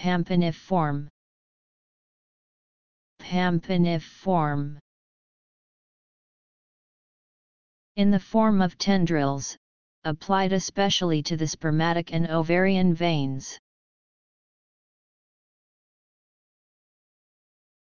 Pampiniform Pampiniform In the form of tendrils, applied especially to the spermatic and ovarian veins.